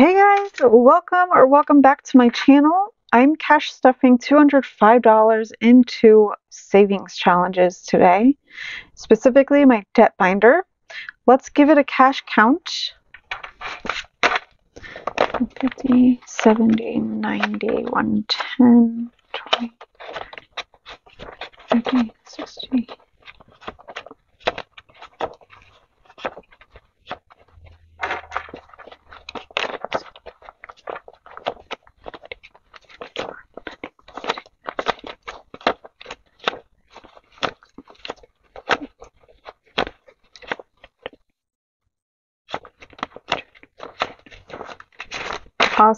Hey guys, welcome or welcome back to my channel. I'm cash stuffing $205 into savings challenges today, specifically my debt binder. Let's give it a cash count. 50, 70, 90, 110, 20, 50, 60.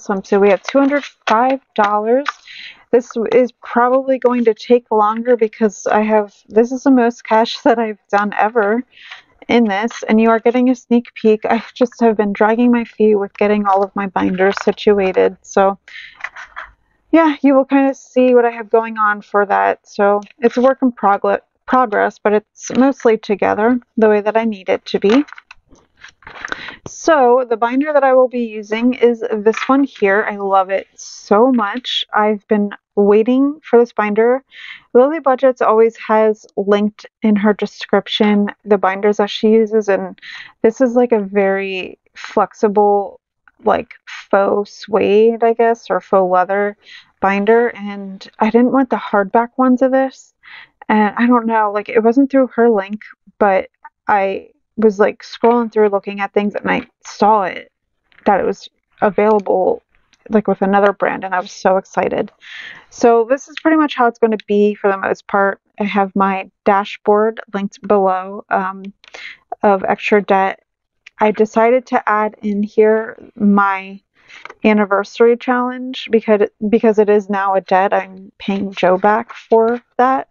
Awesome. So we have $205. This is probably going to take longer because I have, this is the most cash that I've done ever in this and you are getting a sneak peek. I just have been dragging my feet with getting all of my binders situated. So yeah, you will kind of see what I have going on for that. So it's a work in progress, but it's mostly together the way that I need it to be. So the binder that I will be using is this one here. I love it so much. I've been waiting for this binder. Lily Budgets always has linked in her description the binders that she uses and this is like a very flexible like faux suede I guess or faux leather binder and I didn't want the hardback ones of this and I don't know like it wasn't through her link but I was like scrolling through looking at things and I saw it that it was available like with another brand and I was so excited. So this is pretty much how it's going to be for the most part. I have my dashboard linked below um, of extra debt. I decided to add in here my anniversary challenge because because it is now a debt. I'm paying Joe back for that.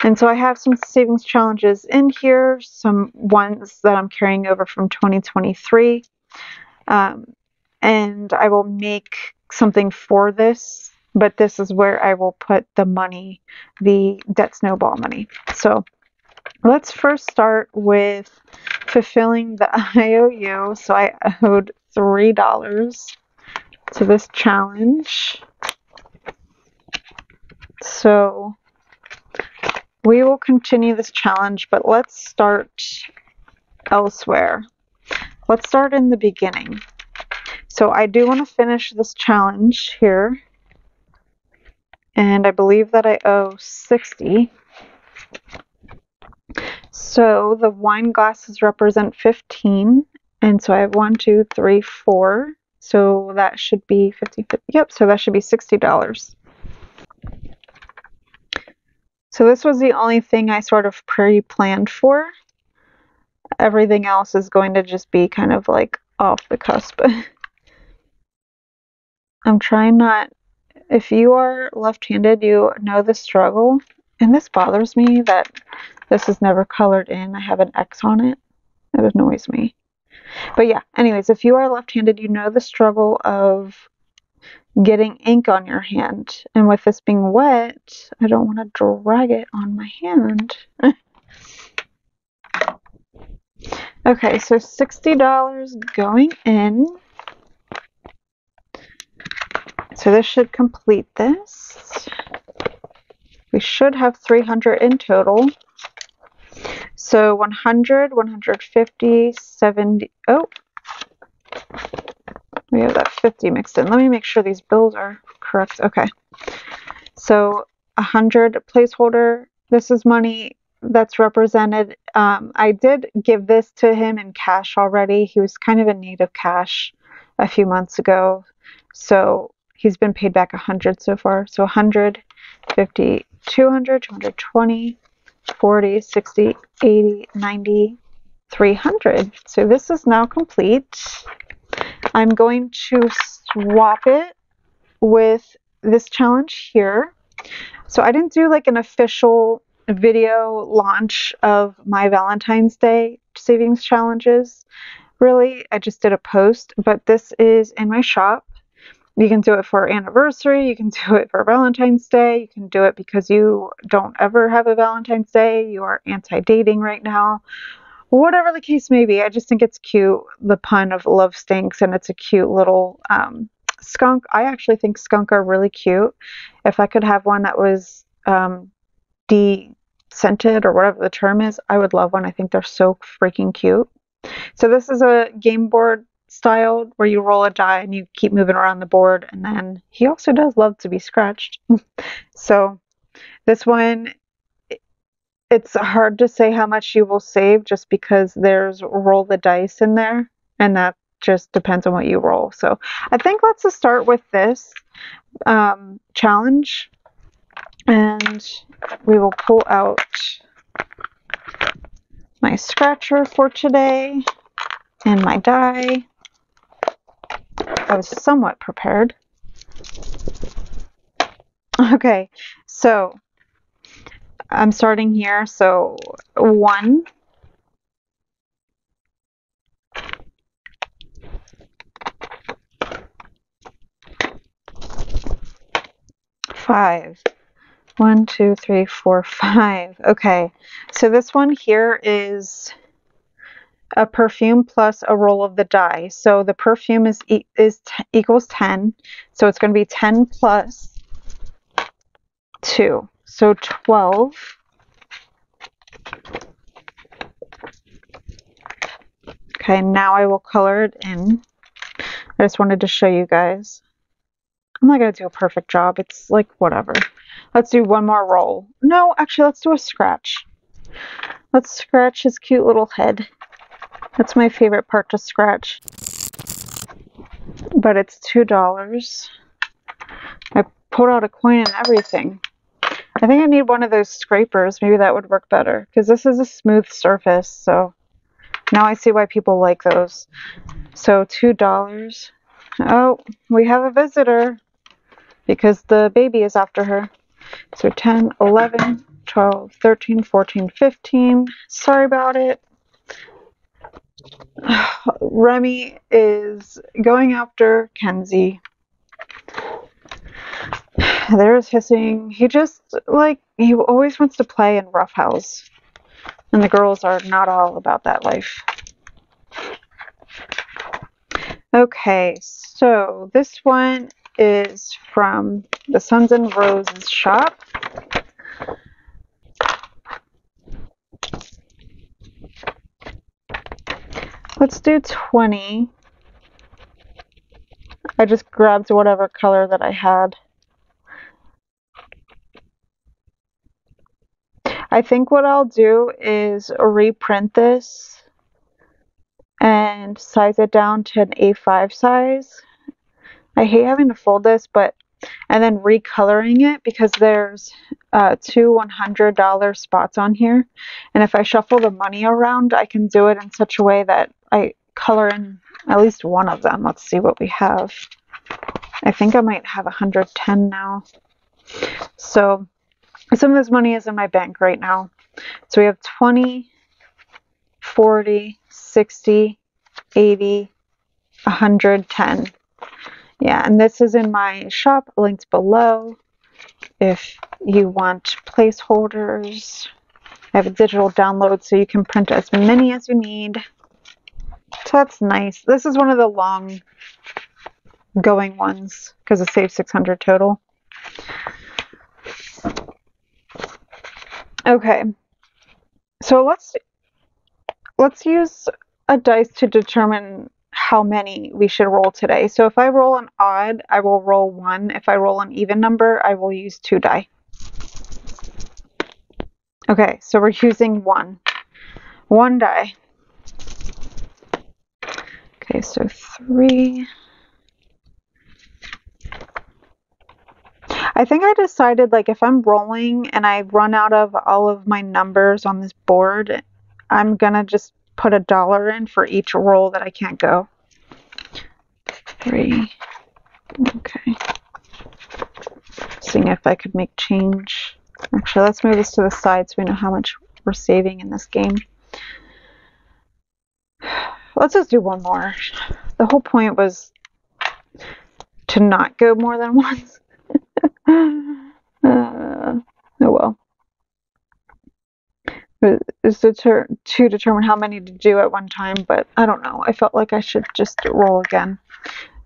And so I have some savings challenges in here, some ones that I'm carrying over from 2023. Um, and I will make something for this, but this is where I will put the money, the debt snowball money. So let's first start with fulfilling the IOU. So I owed $3 to this challenge. So we will continue this challenge, but let's start elsewhere. Let's start in the beginning. So I do want to finish this challenge here. And I believe that I owe 60. So the wine glasses represent 15. And so I have one, two, three, four. So that should be 50, 50 yep, so that should be $60. So this was the only thing I sort of pre-planned for. Everything else is going to just be kind of like off the cusp. I'm trying not, if you are left-handed, you know the struggle. And this bothers me that this is never colored in. I have an X on it. It annoys me. But yeah, anyways, if you are left-handed, you know the struggle of getting ink on your hand. And with this being wet, I don't want to drag it on my hand. okay, so $60 going in. So this should complete this. We should have 300 in total. So 100, 150, 70, oh, we have that 50 mixed in. Let me make sure these bills are correct. Okay. So 100 placeholder. This is money that's represented. Um, I did give this to him in cash already. He was kind of in need of cash a few months ago. So he's been paid back 100 so far. So 100, 50, 200, 220, 40, 60, 80, 90, 300. So this is now complete. I'm going to swap it with this challenge here. So I didn't do like an official video launch of my Valentine's Day savings challenges. Really, I just did a post, but this is in my shop. You can do it for anniversary, you can do it for Valentine's Day, you can do it because you don't ever have a Valentine's Day, you are anti dating right now, whatever the case may be, I just think it's cute. The pun of love stinks, and it's a cute little um, skunk. I actually think skunk are really cute. If I could have one that was um, de scented or whatever the term is, I would love one. I think they're so freaking cute. So this is a game board style where you roll a die and you keep moving around the board. And then he also does love to be scratched. so this one, it's hard to say how much you will save just because there's roll the dice in there. And that just depends on what you roll. So I think let's just start with this um, challenge. And we will pull out my scratcher for today and my die. I was somewhat prepared. Okay, so I'm starting here. So one, five. One, two, three, four, five. Okay, so this one here is a perfume plus a roll of the die. So the perfume is is equals 10. So it's going to be 10 plus 2. So 12. Okay, now I will color it in. I just wanted to show you guys. I'm not going to do a perfect job. It's like whatever. Let's do one more roll. No, actually, let's do a scratch. Let's scratch his cute little head. That's my favorite part to scratch. But it's $2. I pulled out a coin and everything. I think I need one of those scrapers. Maybe that would work better. Because this is a smooth surface, so... Now I see why people like those. So $2. Oh, we have a visitor. Because the baby is after her. So 10, 11, 12, 13, 14, 15. Sorry about it. Remy is going after Kenzie. There's hissing. He just, like, he always wants to play in roughhouse. And the girls are not all about that life. Okay, so this one is from the Suns and Roses shop. Let's do 20. I just grabbed whatever color that I had. I think what I'll do is reprint this and size it down to an A5 size I hate having to fold this, but and then recoloring it because there's uh, two $100 spots on here. And if I shuffle the money around, I can do it in such a way that I color in at least one of them. Let's see what we have. I think I might have 110 now. So some of this money is in my bank right now. So we have 20, 40, 60, 80, 110. Yeah, and this is in my shop, linked below. If you want placeholders, I have a digital download so you can print as many as you need. So that's nice. This is one of the long going ones because it saves 600 total. Okay. So let's let's use a dice to determine how many we should roll today. So if I roll an odd, I will roll one. If I roll an even number, I will use two die. Okay, so we're using one. One die. Okay, so three. I think I decided like if I'm rolling and I run out of all of my numbers on this board, I'm gonna just put a dollar in for each roll that I can't go three. Okay. Seeing if I could make change. Actually, let's move this to the side so we know how much we're saving in this game. Let's just do one more. The whole point was to not go more than once. uh, oh well. Is to determine how many to do at one time, but I don't know. I felt like I should just roll again.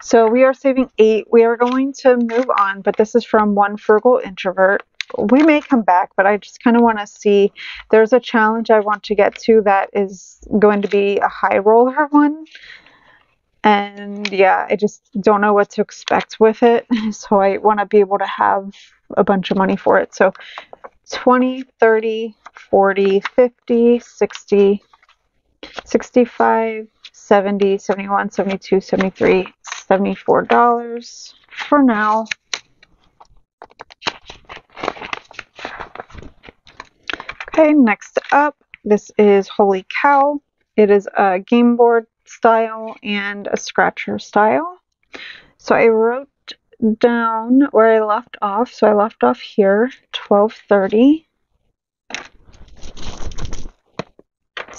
So we are saving eight. We are going to move on, but this is from one frugal introvert. We may come back, but I just kind of want to see. There's a challenge I want to get to that is going to be a high roller one. And yeah, I just don't know what to expect with it. So I want to be able to have a bunch of money for it. So 20, 30, 40, 50, 60, 65, 70, 71, 72, 73, 74 dollars for now. Okay, next up, this is Holy Cow. It is a game board style and a scratcher style. So I wrote down where I left off. So I left off here, 1230.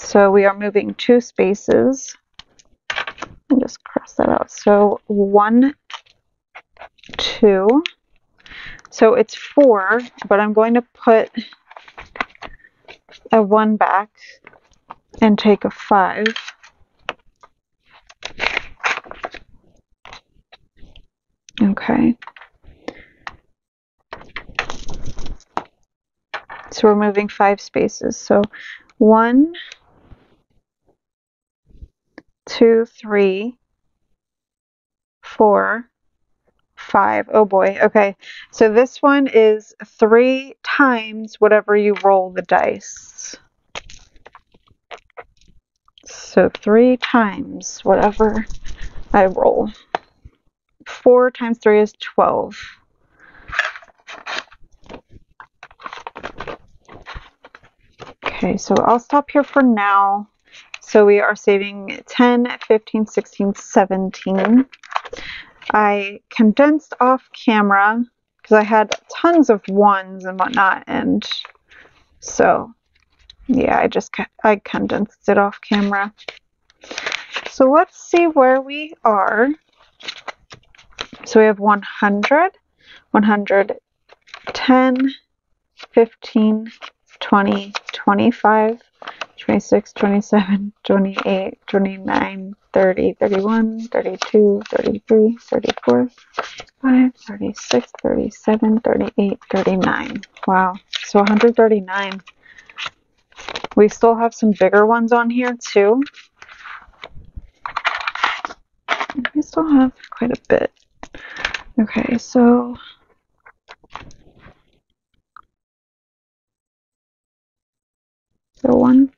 So we are moving two spaces. And just cross that out. So one, two. So it's four, but I'm going to put a one back and take a five. Okay. So we're moving five spaces. So one, two, three, four, five. Oh boy. Okay. So this one is three times whatever you roll the dice. So three times whatever I roll. 4 times 3 is 12. Okay, so I'll stop here for now. So we are saving 10, 15, 16, 17. I condensed off camera because I had tons of ones and whatnot, and so yeah, I just I condensed it off camera. So let's see where we are. So we have 100, 110, 15, 20, 25, 26, 27, 28, 29, 30, 31, 32, 33, 34, 35, 36, 37, 38, 39. Wow. So 139. We still have some bigger ones on here too. We still have quite a bit. Okay, so so one.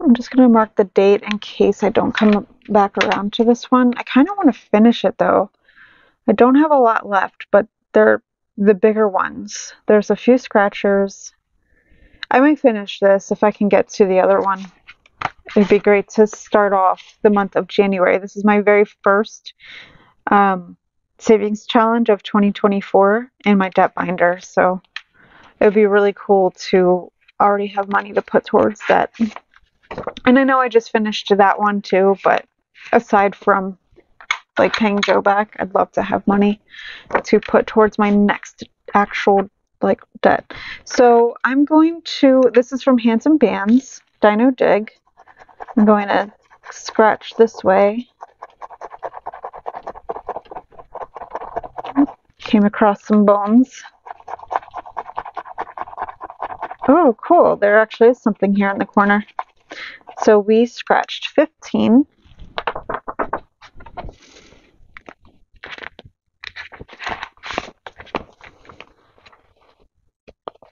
I'm just going to mark the date in case I don't come back around to this one. I kind of want to finish it though. I don't have a lot left, but they're the bigger ones. There's a few scratchers. I might finish this if I can get to the other one. It'd be great to start off the month of January. This is my very first um, savings challenge of 2024 in my debt binder. So it would be really cool to already have money to put towards that. And I know I just finished that one too, but aside from like paying Joe back, I'd love to have money to put towards my next actual like debt. So I'm going to, this is from Handsome Bands, Dino Dig. I'm going to scratch this way Came across some bones. Oh, cool. There actually is something here in the corner. So we scratched 15.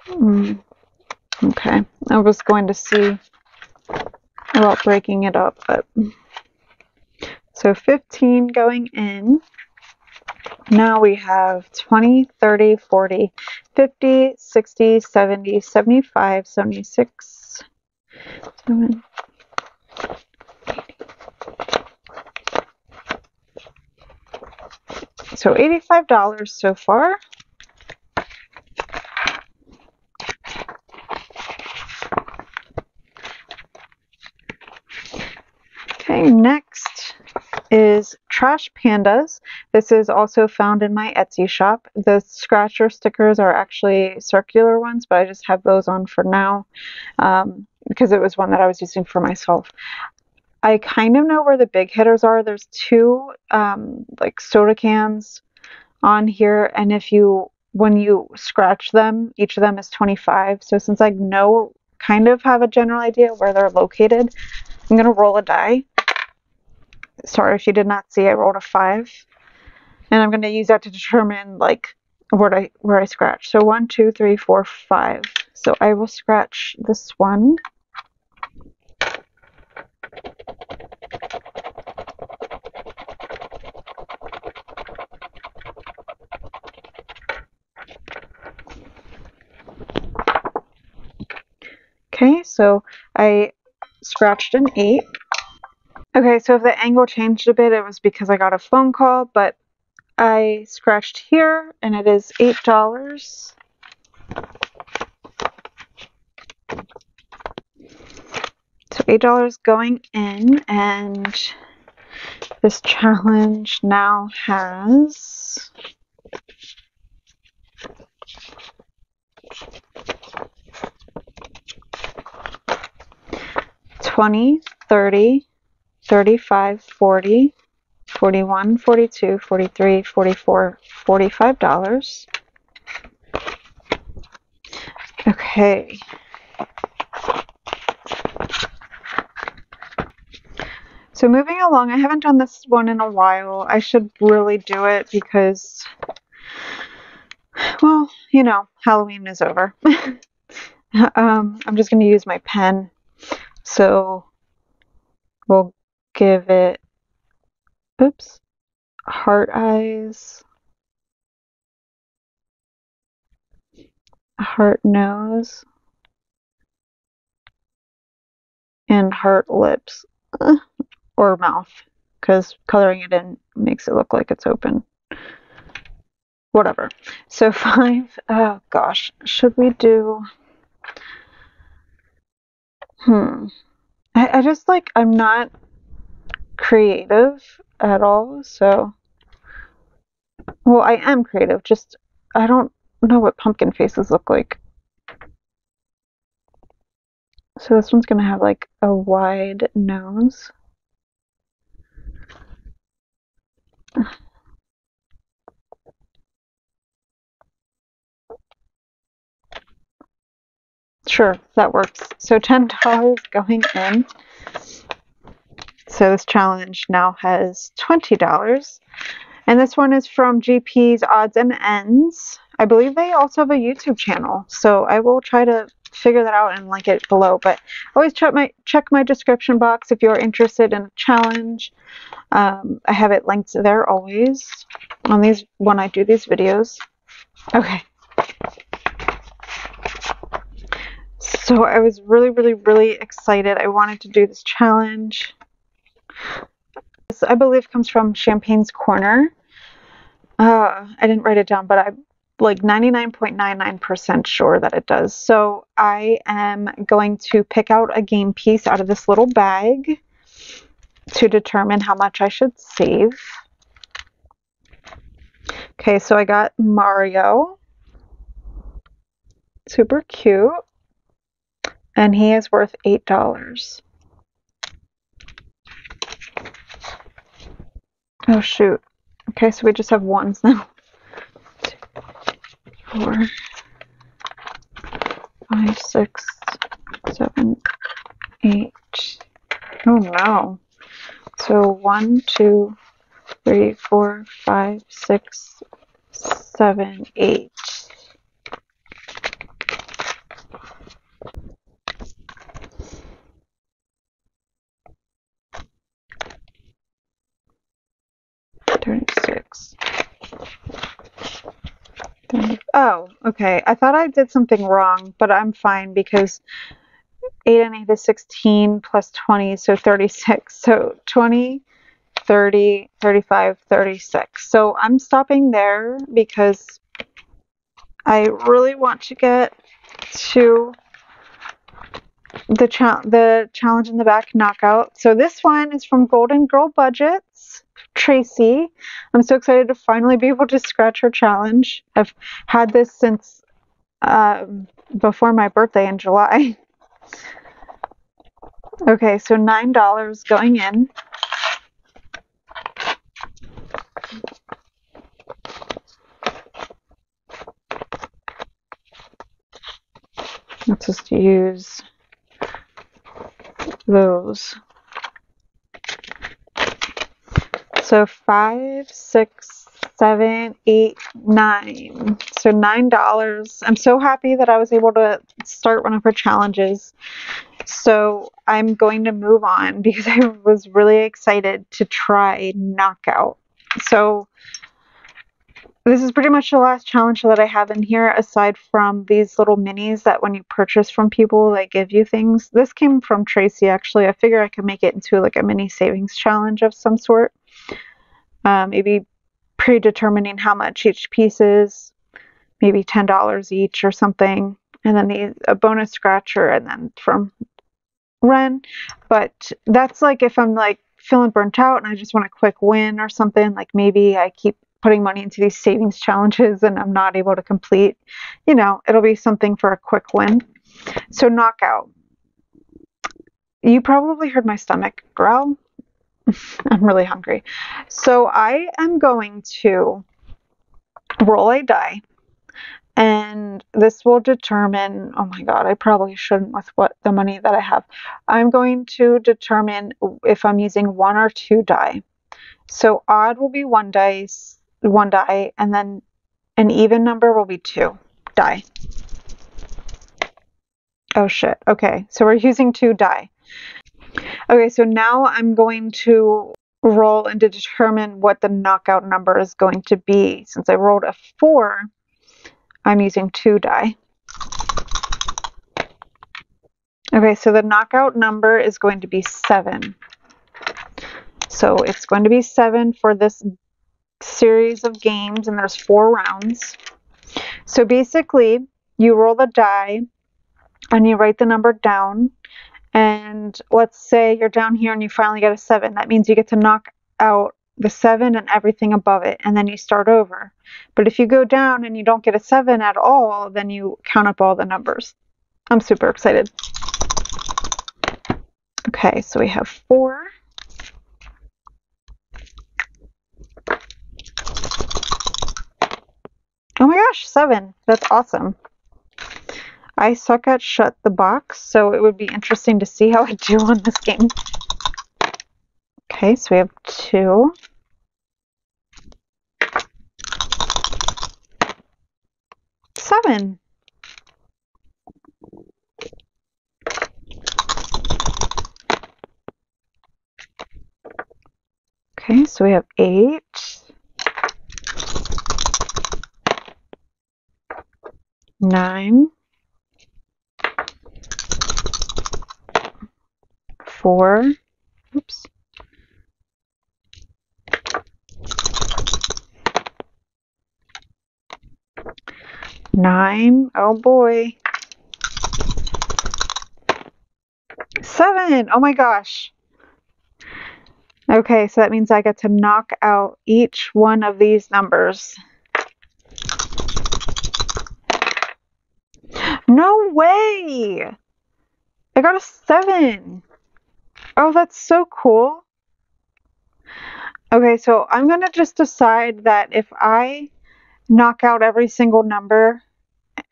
Hmm. Okay. I was going to see about breaking it up, but so 15 going in. Now we have 20, 30, 40, 50, 60, 70, 75, 76, 7, So $85 so far. Okay, next is Trash Pandas. This is also found in my Etsy shop. The scratcher stickers are actually circular ones, but I just have those on for now um, because it was one that I was using for myself. I kind of know where the big hitters are. There's two um, like soda cans on here, and if you when you scratch them, each of them is 25. So since I know kind of have a general idea where they're located, I'm gonna roll a die. Sorry if you did not see, I rolled a five, and I'm gonna use that to determine like where I where I scratch. So one, two, three, four, five. So I will scratch this one. Okay, so I scratched an 8. Okay, so if the angle changed a bit, it was because I got a phone call, but I scratched here and it is $8. $8 going in, and this challenge now has twenty, thirty, thirty-five, forty, forty-one, forty-two, forty-three, forty-four, forty-five dollars. Okay. So moving along, I haven't done this one in a while. I should really do it because, well, you know, Halloween is over. um, I'm just going to use my pen. So we'll give it, oops, heart eyes, heart nose, and heart lips or mouth because coloring it in makes it look like it's open. Whatever. So five, oh gosh, should we do, hmm. I, I just like, I'm not creative at all, so, well, I am creative, just, I don't know what pumpkin faces look like. So this one's gonna have like a wide nose. Sure, that works. So $10 going in. So this challenge now has $20. And this one is from GP's Odds and Ends. I believe they also have a YouTube channel. So I will try to figure that out and link it below. But always check my check my description box if you're interested in a challenge. Um, I have it linked there always on these when I do these videos. Okay. So I was really, really, really excited. I wanted to do this challenge. This, I believe, comes from Champagne's Corner. Uh, I didn't write it down, but I'm like 99.99% sure that it does. So I am going to pick out a game piece out of this little bag to determine how much I should save. Okay, so I got Mario. Super cute. And he is worth $8. Oh shoot. Okay, so we just have ones now. Four, five, six, seven, eight. Oh no. So one, two, three, four, five, six, seven, eight. Oh, okay. I thought I did something wrong, but I'm fine because 8 and 8 is 16 plus 20, so 36. So 20, 30, 35, 36. So I'm stopping there because I really want to get to the cha- the challenge in the back knockout. So this one is from Golden Girl Budgets, Tracy. I'm so excited to finally be able to scratch her challenge. I've had this since um, before my birthday in July. Okay, so $9 going in. Let's just use those. So five, six, seven, eight, nine. So nine dollars. I'm so happy that I was able to start one of her challenges. So I'm going to move on because I was really excited to try knockout. So this is pretty much the last challenge that I have in here, aside from these little minis that when you purchase from people, they give you things. This came from Tracy, actually. I figure I could make it into like a mini savings challenge of some sort. Uh, maybe predetermining how much each piece is, maybe $10 each or something. And then the, a bonus scratcher, and then from Ren. But that's like if I'm like feeling burnt out and I just want a quick win or something, like maybe I keep putting money into these savings challenges and I'm not able to complete, you know, it'll be something for a quick win. So, knockout. You probably heard my stomach growl. I'm really hungry. So, I am going to roll a die and this will determine oh my god i probably shouldn't with what the money that i have i'm going to determine if i'm using one or two die so odd will be one dice one die, and then an even number will be two die. Oh shit. Okay, so we're using two die. Okay, so now I'm going to roll and to determine what the knockout number is going to be. Since I rolled a four, I'm using two die. Okay, so the knockout number is going to be seven. So it's going to be seven for this series of games, and there's four rounds. So basically, you roll the die and you write the number down. And let's say you're down here and you finally get a seven. That means you get to knock out the seven and everything above it, and then you start over. But if you go down and you don't get a seven at all, then you count up all the numbers. I'm super excited. Okay, so we have four. Oh my gosh, seven. That's awesome. I suck at shut the box, so it would be interesting to see how I do on this game. Okay, so we have two. Seven. Okay, so we have eight. nine, four, oops, nine, oh boy, seven, oh my gosh. Okay, so that means I get to knock out each one of these numbers. No way! I got a seven. Oh, that's so cool. Okay, so I'm going to just decide that if I knock out every single number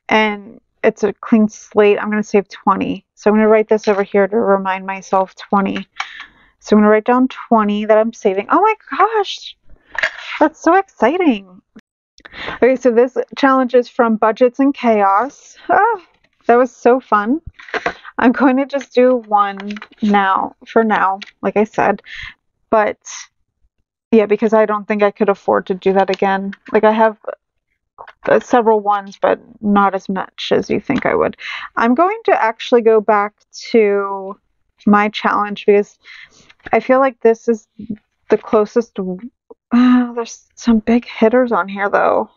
and it's a clean slate, I'm going to save 20. So I'm going to write this over here to remind myself 20. So I'm going to write down 20 that I'm saving. Oh my gosh! That's so exciting. Okay, so this challenge is from Budgets and Chaos. Oh, that was so fun. I'm going to just do one now, for now, like I said. But yeah, because I don't think I could afford to do that again. Like I have uh, several ones, but not as much as you think I would. I'm going to actually go back to my challenge because I feel like this is the closest there's some big hitters on here, though.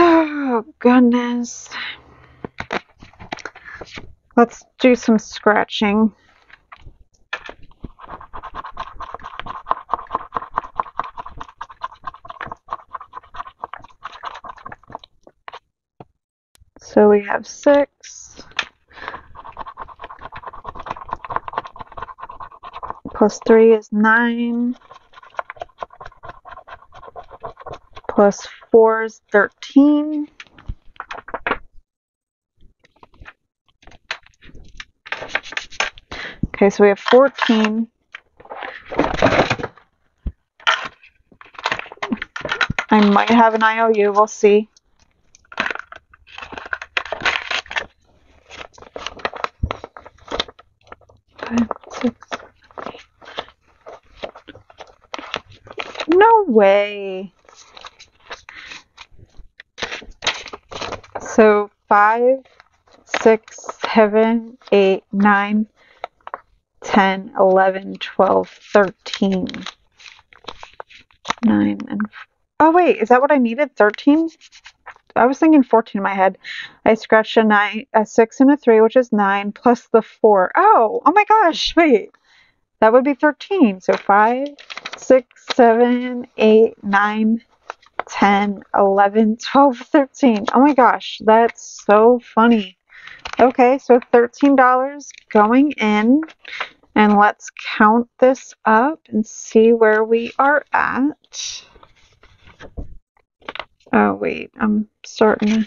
Oh, goodness. Let's do some scratching. So we have six plus three is nine plus four is 13. Okay, so we have 14. I might have an IOU, we'll see. No way. So five, six, seven, eight, nine, 10, 11, 12, 13. 9 and Oh wait, is that what I needed? 13? I was thinking 14 in my head. I scratched a 9, a 6 and a 3, which is 9 plus the 4. Oh, oh my gosh, wait. That would be 13. So 5, 6, 7, 8, 9, 10, 11, 12, 13. Oh my gosh, that's so funny. Okay, so $13 going in. And let's count this up and see where we are at. Oh, wait, I'm starting.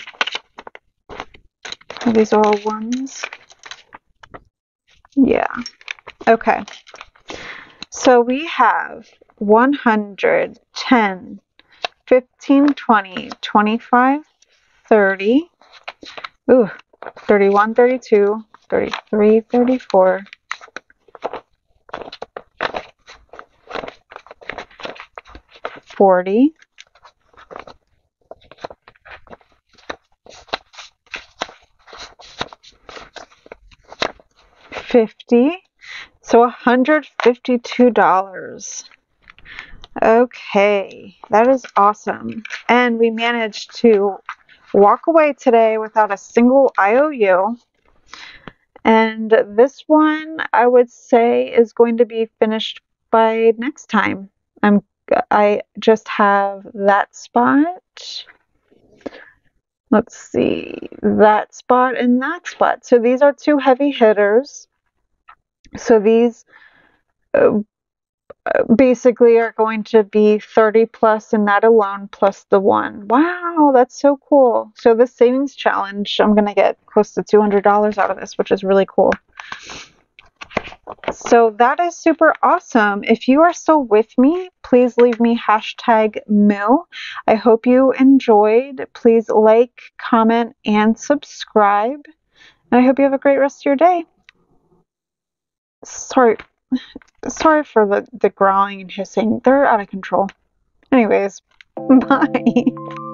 Are these all ones? Yeah. Okay. So we have 100, 10, 15, 20, 25, 30, ooh, 31, 32, 33, 34, forty, fifty, so $152. Okay, that is awesome. And we managed to walk away today without a single IOU. And this one, I would say, is going to be finished by next time. I'm I just have that spot. Let's see, that spot and that spot. So these are two heavy hitters. So these uh, basically are going to be 30 plus and that alone plus the one. Wow, that's so cool. So this savings challenge, I'm going to get close to $200 out of this, which is really cool. So that is super awesome. If you are still with me, please leave me hashtag moo. I hope you enjoyed. Please like, comment, and subscribe. And I hope you have a great rest of your day. Sorry, sorry for the, the growling and hissing. They're out of control. Anyways, bye.